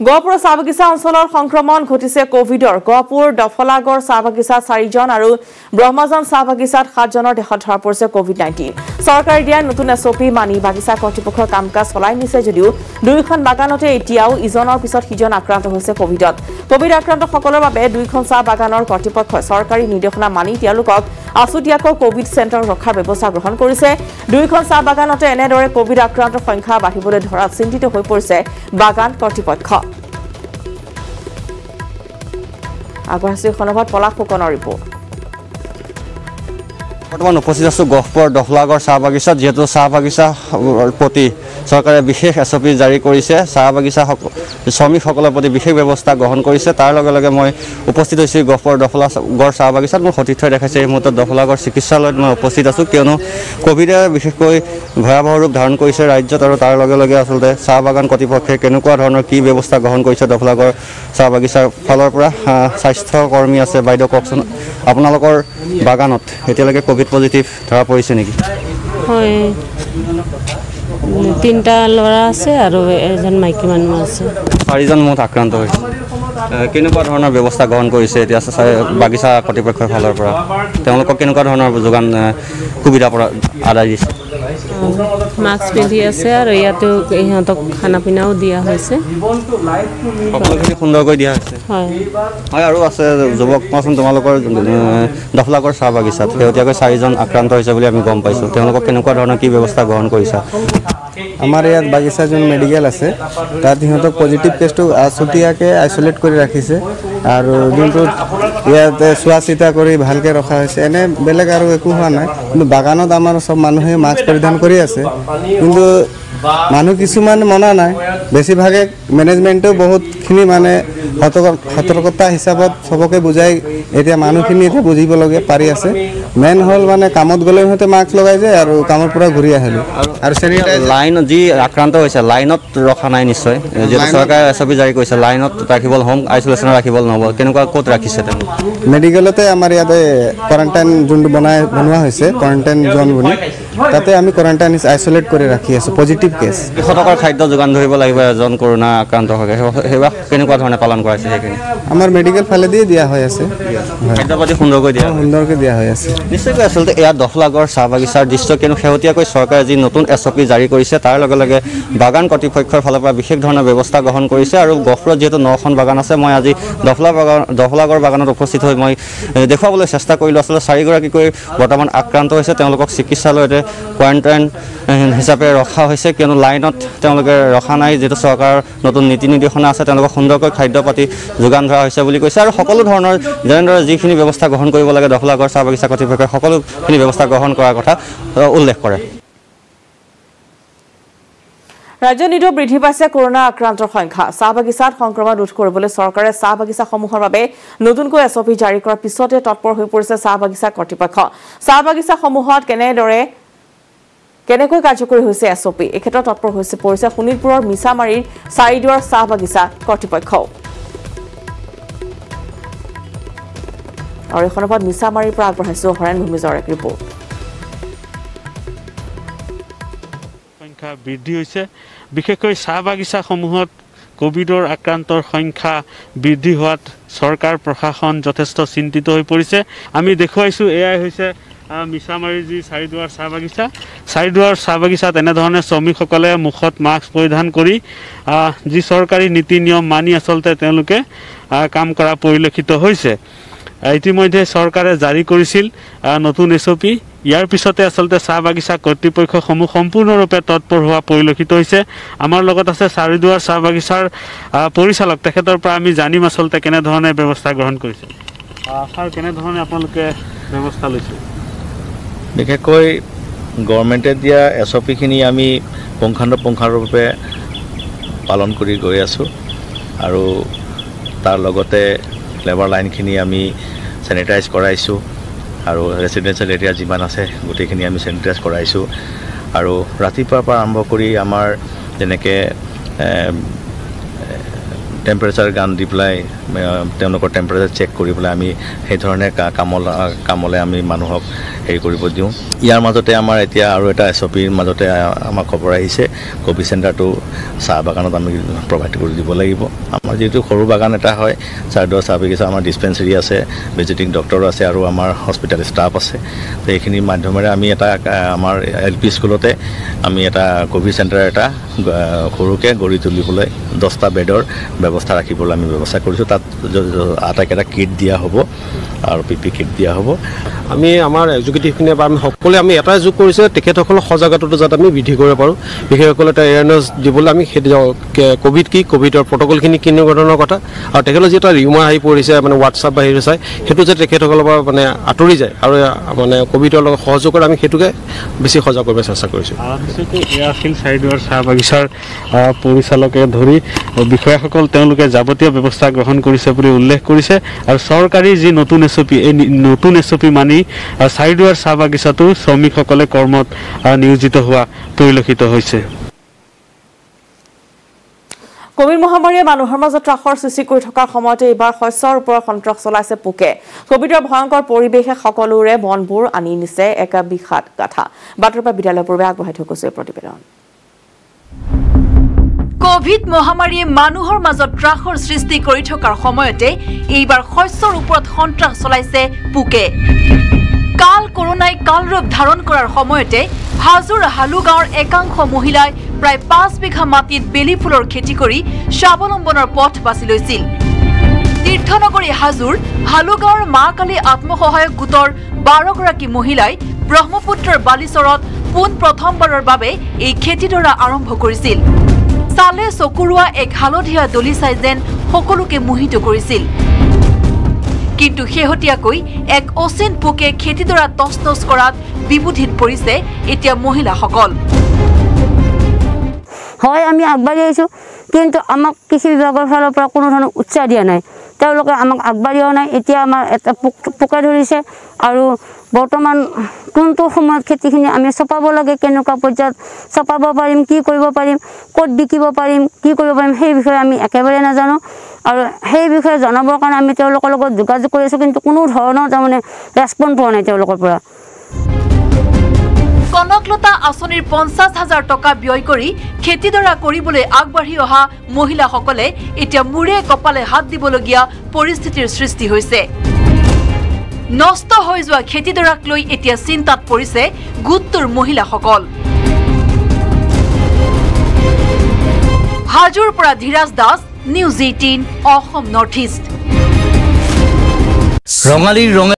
গহপুৰৰ চাহ বাগিচা অঞ্চলৰ সংক্ৰমণ ঘটিছে কভিডৰ। গহপুৰ দফলাগড় চাহ বাগিচাত চাৰিজন আৰু ব্ৰহ্মজন চাহ বাগিচাত সাতজনৰ দেশত ধৰা পৰিছে কভিড নাইণ্টিন। চৰকাৰে দিয়া নতুন এছ অ' পি মানি বাগিচা কৰ্তৃপক্ষৰ কাম কাজ চলাই নিছে যদিও দুয়োখন বাগানতে এতিয়াও ইজনৰ পিছত সিজন আক্ৰান্ত হৈছে কভিডত। কভিড আক্ৰান্তসকলৰ বাবে দুয়োখন চাহ বাগানৰ কৰ্তৃপক্ষই চৰকাৰী নিৰ্দেশনা মানি তেওঁলোকক আছুতীয়াকৈ কভিড চেণ্টাৰ ৰখাৰ ব্যৱস্থা গ্ৰহণ কৰিছে। দুয়োখন চাহ বাগানতে এনেদৰে কভিড আক্ৰান্তৰ সংখ্যা বাঢ়িবলৈ ধৰাত চিন্তিত হৈ পৰিছে বাগান কৰ্তৃপক্ষ। আগবাঢ়িছে খনভাত পলাশ ফুকনৰ ৰিপৰ্ট। বৰ্তমান উপস্থিত আছোঁ গহপুৰৰ দফলাগড় চাহ বাগিচাত যিহেতু চাহ বাগিচা প্ৰতি চৰকাৰে বিশেষ এছ অ' পি জাৰি কৰিছে। চাহ বাগিচা শ্ৰমিকসকলৰ প্ৰতি বিশেষ ব্যৱস্থা গ্ৰহণ কৰিছে। তাৰ লগে লগে মই উপস্থিত হৈছোঁ গহপুৰৰ দফলাগড় চাহ বাগিচাত। মোৰ সতীৰ্থই দেখাইছে এই মুহূৰ্তত দফলাগড় চিকিৎসালয়ত মই উপস্থিত আছোঁ। কিয়নো ক'ভিডে বিশেষকৈ ভয়াৱহ ৰূপ ধাৰণ কৰিছে ৰাজ্যত আৰু তাৰ লগে লগে আচলতে চাহ বাগান কৰ্তৃপক্ষে কেনেকুৱা ধৰণৰ কি ব্যৱস্থা গ্ৰহণ কৰিছে দফলাগড় চাহ বাগিচাৰ ফালৰ পৰা? স্বাস্থ্যকৰ্মী আছে বাইদেউ কওকচোন। আপোনালোকৰ বাগানত এতিয়ালৈকে ক'ভিড পজিটিভ ধৰা পৰিছে নেকি? হয়। তিনিটা ল'ৰা আছে আৰু এজন মাইকী মানুহ আছে। চাৰিজন মুঠ আক্ৰান্ত হৈছে। কেনেকুৱা ধৰণৰ ব্যৱস্থা গ্ৰহণ কৰিছে এতিয়া বাগিচা কৰ্তৃপক্ষৰ ফালৰ পৰা? তেওঁলোকক কেনেকুৱা ধৰণৰ যোগান সুবিধা পৰা আদায় দিছে? মাস্ক পিন্ধি আছে আৰু ইয়াতো ইহঁতক খানা পিনাও দিয়া হৈছে। সকলোখিনি সুন্দৰকৈ দিয়া হৈছে। হয় আৰু আছে যুৱক কোৱাচোন তোমালোকৰ এ, দফলাগড় চাহ বাগিচাত। শেহতীয়াকৈ চাৰিজন আক্ৰান্ত হৈছে বুলি আমি গম পাইছোঁ। তেওঁলোকক কেনেকুৱা ধৰণৰ কি ব্যৱস্থা গ্ৰহণ কৰিছা? আমাৰ ইয়াত বাগিচা যোন মেডিকেল আছে। তাত সিহঁতক পজিটিভ কেছটো আছুতীয়াকৈ আইচলেট কৰি ৰাখিছে। আৰু যোনটো ইয়াতে চোৱা চিতা কৰি ভালকৈ ৰখা হৈছে। এনে বেলেগ আৰু একো হোৱা নাই। কিন্তু বাগানত আমাৰ চব মানুহে মাস্ক পৰিধান কৰি আছে। কিন্তু মানুহ কিছুমান মনা নাই। বেছিভাগে মেনেজমেণ্টেও বহুতখিনি মানে সতৰ্ক সতৰ্কতা হিচাপত চবকে বুজাই এতিয়া মানুহখিনি এতিয়া বুজিবলগীয়া পাৰি আছে। মেইন হ'ল মানে কামত গ'লে সিহঁতে মাস্ক লগাই যায় আৰু কামৰ পৰা ঘূৰি আহিলোঁ আৰু চেনিটাইজ লাইনত যি আক্ৰান্ত হৈছে লাইনত ৰখা নাই নিশ্চয়। যিহেতু চৰকাৰে এছ জাৰি কৰিছে লাইনত ৰাখিব হোম আইচলেশ্যনত ৰাখিব নহ'ব। কেনেকুৱা ক'ত ৰাখিছে মেডিকেলতে আমাৰ ইয়াতে কোৱাৰেণ্টাইন যোনটো বনাই বনোৱা হৈছে কোৱাৰেণ্টাইন জ'ন বুলি। তাতে আমি কোৱাৰেণ্টাইন আইচলেট কৰি ৰাখি আছোঁ পজিটিভ কেছ এশ টকাৰ খাদ্য যোগান ধৰিব লাগিব এজন কৰোণা আক্ৰান্ত হয় সেইবাৰ কেনেকুৱা ধৰণে পালন কৰাইছে সেইখিনি? আমাৰ মেডিকেল ফালেদিয়ে দিয়া হৈ আছে। খাদ্য পাতি সুন্দৰকৈ দিয়া। সুন্দৰকৈ দিয়া হৈ আছে। নিশ্চয়কৈ আচলতে এয়া দফলাগড় চাহ বাগিচাৰ দৃশ্য কিয়নো শেহতীয়াকৈ চৰকাৰে যি নতুন এছ অ' পি জাৰি কৰিছে তাৰ লগে লগে বাগান কৰ্তৃপক্ষৰ ফালৰ পৰা বিশেষ ধৰণৰ ব্যৱস্থা গ্ৰহণ কৰিছে আৰু গহপুৰত যিহেতু নখন বাগান আছে মই আজি দফলা বাগান দফলাগড় বাগানত উপস্থিত হৈ মই দেখুৱাবলৈ চেষ্টা কৰিলোঁ। আচলতে চাৰিগৰাকীকৈ বৰ্তমান আক্ৰান্ত হৈছে তেওঁলোকক চিকিৎসালয়তে কোৱাৰেণ্টাইন হিচাপে ৰখা হৈছে কিয়নো লাইনত তেওঁলোকে ৰখা নাই। যিহেতু চৰকাৰৰ নতুন নীতি নিৰ্দেশনা আছে তেওঁলোকক সুন্দৰকৈ খাদ্য পাতি যোগান ধৰা হৈছে বুলি কৈছে। আৰু সকলো ধৰণৰ যেনেদৰে যিখিনি ব্যৱস্থা গ্ৰহণ কৰিব লাগে দফলাগড় চাহ বাগিচা কৰ্তৃপক্ষই সকলোখিনি ব্যৱস্থা গ্ৰহণ কৰাৰ কথা উল্লেখ কৰে। ৰাজ্যত নিতৌ বৃদ্ধি পাইছে কৰোণা আক্ৰান্তৰ সংখ্যা। চাহ বাগিচাত সংক্ৰমণ ৰোধ কৰিবলৈ চৰকাৰে চাহ বাগিচাসমূহৰ বাবে নতুনকৈ এছ অ' পি জাৰি কৰাৰ পিছতে তৎপৰ হৈ পৰিছে চাহ বাগিচা কৰ্তৃপক্ষ। চাহ বাগিচাসমূহত কেনেদৰে কেনেকৈ কাৰ্যকৰী হৈছে এছ অ' পি এই ক্ষেত্ৰত তৎপৰ হৈছে পৰিছে শোণিতপুৰৰ মিছামাৰীৰ চাৰিদুৱাৰ চাহ বাগিচা কৰ্তৃপক্ষও। আৰু এই সন্দৰ্ভত মিছামাৰীৰ পৰা আগবঢ়াইছো হৰেণ ভূমিজৰ এক ৰিপৰ্ট সংখ্যা বৃদ্ধি হৈছে। বিশেষকৈ চাহ বাগিচাসমূহত ক'ভিডৰ আক্ৰান্তৰ সংখ্যা বৃদ্ধি হোৱাত চৰকাৰ প্ৰশাসন যথেষ্ট চিন্তিত হৈ পৰিছে। আমি দেখুৱাইছোঁ এয়াই হৈছে আহ, মিছামাৰীৰ যি চাৰিদুৱাৰ চাহ বাগিচা চাৰিদুৱাৰ চাহ বাগিচাত এনেধৰণে শ্ৰমিকসকলে মুখত মাস্ক পৰিধান কৰি যি চৰকাৰী নীতি নিয়ম মানি আচলতে তেওঁলোকে কাম কৰা পৰিলক্ষিত হৈছে। ইতিমধ্যে চৰকাৰে জাৰি কৰিছিল নতুন এছ অ' পি ইয়াৰ পিছতে আচলতে চাহ বাগিচা কৰ্তৃপক্ষসমূহ সম্পূৰ্ণৰূপে তৎপৰ হোৱা পৰিলক্ষিত হৈছে। আমাৰ লগত আছে চাৰিদুৱাৰ চাহ বাগিচাৰ পৰিচালক। তেখেতৰ পৰা আমি জানিম আচলতে কেনেধৰণে ব্যৱস্থা গ্ৰহণ কৰিছে। ছাৰ কেনেধৰণে আপোনালোকে ব্যৱস্থা লৈছে? বিশেষকৈ গভৰ্ণমেণ্টে দিয়া এছ অ' পিখিনি আমি পুংখানুপুংখানুৰূপে পালন কৰি গৈ আছোঁ। আৰু তাৰ লগতে লেবাৰ লাইনখিনি আমি চেনিটাইজ কৰাইছোঁ। আৰু ৰেচিডেঞ্চিয়েল এৰিয়া যিমান আছে গোটেইখিনি আমি চেনিটাইজ কৰাইছোঁ। আৰু ৰাতিপুৱাৰ পৰা আৰম্ভ কৰি আমাৰ যেনেকৈ টেম্পাৰেচাৰ গান দি পেলাই তেওঁলোকৰ টেম্পাৰেচাৰ চেক কৰি পেলাই আমি সেইধৰণে কামল কামলৈ আমি মানুহক হেৰি কৰিব দিওঁ। ইয়াৰ মাজতে আমাৰ এতিয়া আৰু এটা এছ অ' পিৰ মাজতে আ, আমাক খবৰ আহিছে। কবি চেণ্টাৰটো চাহ বাগানত আমি প্ৰভাইড কৰি দিব লাগিব। আমাৰ যিহেতু সৰু বাগান এটা হয় চাৰদোৱা চাহ বাগিচা আমাৰ ডিছপেঞ্চেৰী আছে ভিজিটিং ডক্টৰো আছে আৰু আমাৰ হস্পিটেল ষ্টাফ আছে। তো এইখিনিৰ মাধ্যমেৰে আমি এটা আমাৰ এল পি স্কুলতে আমি এটা ক'ভিড চেণ্টাৰ এটা সৰুকৈ গঢ়ি তুলিবলৈ দহটা বেডৰ ব্যৱস্থা ৰাখিবলৈ আমি ব্যৱস্থা কৰিছোঁ। তাত আটাইকেইটা কিট দিয়া হ'ব। আৰু পি পি কিট দিয়া হ'ব। আমি আমাৰ এক্সিকিউটিভখিনিয়ে বা আমি সকলোৱে আমি এটাই যোগ কৰিছে তেখেতসকলৰ সজাগতাটো যাতে আমি বৃদ্ধি কৰিব পাৰোঁ। বিশেষসকলে এটা এৱাৰনেছ দিবলৈ আমি সেইটো ক'ভিড কি ক'ভিডৰ প্ৰট'কলখিনি কেনেকুৱা ধৰণৰ কথা আৰু তেখেতৰ যি এটা ৰিউমাৰ আহি পৰিছে মানে হোৱাটছআপ বা হেৰি চাই সেইটো যাতে তেখেতসকলৰ পৰা মানে আঁতৰি যায় আৰু মানে ক'ভিডৰ লগত সহযোগ কৰে আমি সেইটোকে বেছি সজাগ কৰিব চেষ্টা কৰিছোঁ। আহ, বিশেষকৈ এয়া আছিল চাৰিদুৱাৰ চাহ বাগিচাৰ পৰিচালকে ধৰি বিষয়াসকল তেওঁলোকে যাৱতীয় ব্যৱস্থা গ্ৰহণ কৰিছে বুলি উল্লেখ কৰিছে আৰু চৰকাৰী যি নতুন এছ অ' পি এই নতুন এছ অ' পি মানি চাৰিদুৱাৰ চাহ বাগিচাতো শ্ৰমিকসকলে কৰ্মত নিয়োজিত হোৱা পৰিলক্ষিত হৈছে। কভিড মহামাৰীয়ে মানুহৰ মাজত ত্ৰাসৰ সৃষ্টি কৰি থকাৰ সময়তে এইবাৰ শস্যৰ ওপৰত সন্ত্ৰাস চলাইছে পোকে। কভিডৰ ভয়ংকৰ পৰিৱেশে সকলোৰে মনবোৰ আনি নিছে এক বিষাদ গাথা। বাতৰিৰ পৰা বিদ্যালয়ৰ পূৰ্বে আগবঢ়াই থৈ গৈছে প্ৰতিবেদন। কভিড মহামাৰীয়ে মানুহৰ মাজত ত্ৰাসৰ সৃষ্টি কৰি থকাৰ সময়তে এইবাৰ শস্যৰ ওপৰত সন্ত্ৰাস চলাইছে পোকে। কাল কৰোণাই কালৰূপ ধাৰণ কৰাৰ সময়তে হাজোৰ হালু গাঁৱৰ একাংশ মহিলাই প্ৰায় পাঁচ বিঘা মাটিত বেলি ফুলৰ খেতি কৰি স্বাৱলম্বনৰ পথ বাছি লৈছিল। তীৰ্থনগৰী হাজোৰ হালু গাঁৱৰ মা কালী আত্মসহায়ক গোটৰ বাৰগৰাকী মহিলাই ব্ৰহ্মপুত্ৰৰ বালিচৰত পোন প্ৰথমবাৰৰ বাবে এই খেতিডৰা আৰম্ভ কৰিছিল। চালে চকুৰোৱা এক হালধীয়া দলিচাই যেন সকলোকে মোহিত কৰিছিল। কিন্তু শেহতীয়াকৈ এক অচিন পোকে খেতিডৰা তছনছ কৰাত বিবুধিত পৰিছে এতিয়া মহিলাসকল। হয় আমি আগবাঢ়ি আহিছোঁ কিন্তু আমাক কৃষি বিভাগৰ ফালৰ পৰা কোনো ধৰণৰ উৎসাহ দিয়া নাই। তেওঁলোকে আমাক আগবাঢ়ি অহা নাই এতিয়া আমাৰ এটা পোক পোকে ধৰিছে আৰু বৰ্তমান কোনটো সময়ত খেতিখিনি আমি চপাব লাগে কেনেকুৱা পৰ্যায়ত চপাব পাৰিম কি কৰিব পাৰিম ক'ত বিকিব পাৰিম কি কৰিব পাৰিম সেই বিষয়ে আমি একেবাৰে নাজানো। আৰু সেই বিষয়ে জনাবৰ কাৰণে আমি তেওঁলোকৰ লগত যোগাযোগ কৰি আছোঁ কিন্তু কোনো ধৰণৰ তাৰমানে ৰেচপণ্ড পোৱা নাই তেওঁলোকৰ পৰা। কনকলতা আঁচনিৰ পঞ্চাছ হাজাৰ টকা ব্যয় কৰি খেতিডৰা কৰিবলৈ আগবাঢ়ি অহা মহিলাসকলে এতিয়া মূৰে কপালে হাত দিবলগীয়া পৰিস্থিতিৰ সৃষ্টি হৈছে। নষ্ট হৈ যোৱা খেতিডৰাক লৈ এতিয়া চিন্তাত পৰিছে গোটটোৰ মহিলাসকল। হাজোৰ পৰা Dhiraj Das news eighteen Assam north east. ৰঙালীৰ ৰঙে